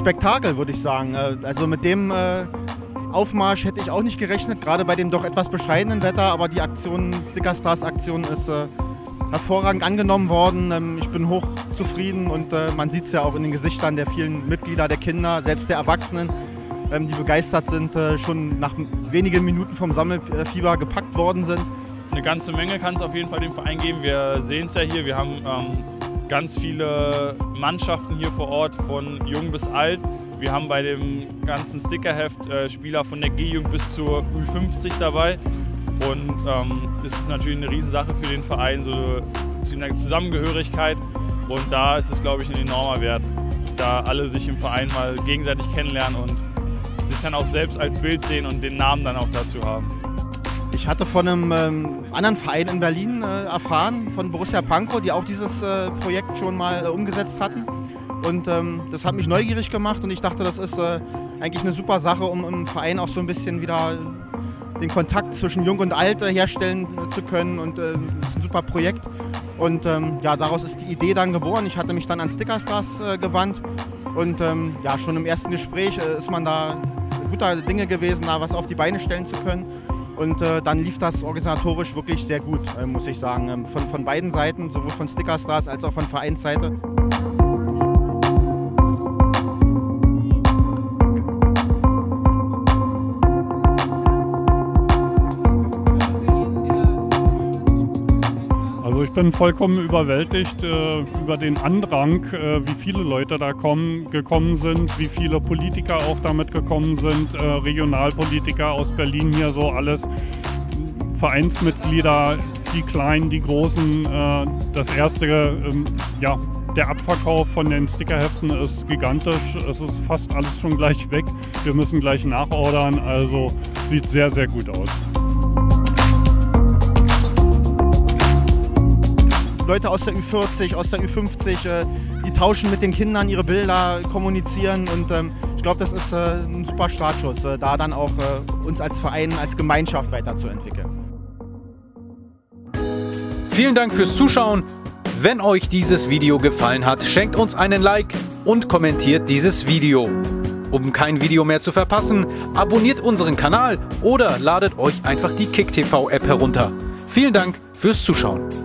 Spektakel, würde ich sagen. Äh, also mit dem äh, Aufmarsch hätte ich auch nicht gerechnet, gerade bei dem doch etwas bescheidenen Wetter. Aber die Aktion, Stickerstars-Aktion ist äh, hervorragend angenommen worden. Ähm, ich bin hoch zufrieden und man sieht es ja auch in den Gesichtern der vielen Mitglieder, der Kinder, selbst der Erwachsenen, ähm, die begeistert sind, schon nach wenigen Minuten vom Sammelfieber gepackt worden sind. Eine ganze Menge kann es auf jeden Fall dem Verein geben. Wir sehen es ja hier, wir haben ähm, ganz viele Mannschaften hier vor Ort, von jung bis alt. Wir haben bei dem ganzen Stickerheft äh, Spieler von der G-Jugend bis zur Ü50 dabei. Und ähm, das ist natürlich eine Riesensache für den Verein, so eine Zusammengehörigkeit. Und da ist es, glaube ich, ein enormer Wert, da alle sich im Verein mal gegenseitig kennenlernen und sich dann auch selbst als Bild sehen und den Namen dann auch dazu haben. Ich hatte von einem ähm, anderen Verein in Berlin äh, erfahren, von Borussia Pankow, die auch dieses äh, Projekt schon mal äh, umgesetzt hatten. Und ähm, das hat mich neugierig gemacht und ich dachte, das ist äh, eigentlich eine super Sache, um im Verein auch so ein bisschen wieder den Kontakt zwischen Jung und Alt herstellen zu können. Und äh, das ist ein super Projekt. Und ähm, ja, daraus ist die Idee dann geboren. Ich hatte mich dann an Stickerstars äh, gewandt. Und ähm, ja, schon im ersten Gespräch äh, ist man da guter Dinge gewesen, da was auf die Beine stellen zu können. Und äh, dann lief das organisatorisch wirklich sehr gut, äh, muss ich sagen. Ähm, von, von beiden Seiten, sowohl von Stickerstars als auch von Vereinsseite. Ich bin vollkommen überwältigt äh, über den Andrang, äh, wie viele Leute da kommen, gekommen sind, wie viele Politiker auch damit gekommen sind, äh, Regionalpolitiker aus Berlin hier so alles, Vereinsmitglieder, die Kleinen, die Großen. Äh, das erste, ähm, ja, der Abverkauf von den Stickerheften ist gigantisch. Es ist fast alles schon gleich weg. Wir müssen gleich nachordern, also sieht sehr, sehr gut aus. Leute aus der Ü40, aus der Ü50, äh, die tauschen mit den Kindern ihre Bilder, kommunizieren und ähm, ich glaube, das ist äh, ein super Startschuss, äh, da dann auch uns als Verein, als Gemeinschaft weiterzuentwickeln. Vielen Dank fürs Zuschauen. Wenn euch dieses Video gefallen hat, schenkt uns einen Like und kommentiert dieses Video. Um kein Video mehr zu verpassen, abonniert unseren Kanal oder ladet euch einfach die KickTV App herunter. Vielen Dank fürs Zuschauen.